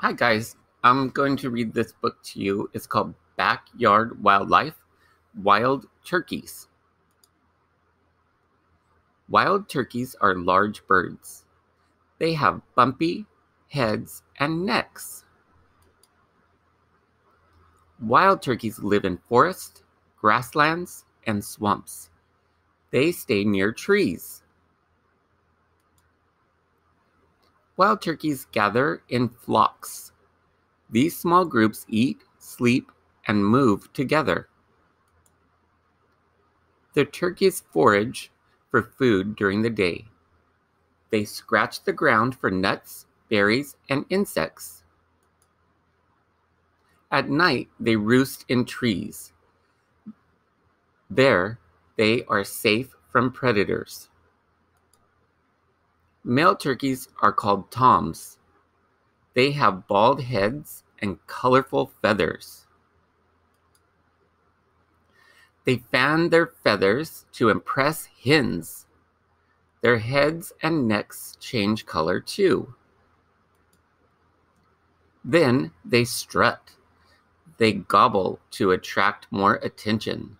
Hi, guys. I'm going to read this book to you. It's called Backyard Wildlife Wild Turkeys. Wild turkeys are large birds. They have bumpy heads and necks. Wild turkeys live in forests, grasslands, and swamps. They stay near trees. Wild turkeys gather in flocks. These small groups eat, sleep, and move together. The turkeys forage for food during the day. They scratch the ground for nuts, berries, and insects. At night, they roost in trees. There, they are safe from predators. Male turkeys are called toms. They have bald heads and colorful feathers. They fan their feathers to impress hens. Their heads and necks change color too. Then they strut. They gobble to attract more attention.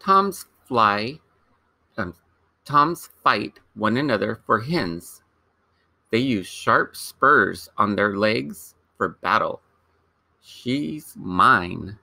Toms fly um, Toms fight one another for hens. They use sharp spurs on their legs for battle. She's mine.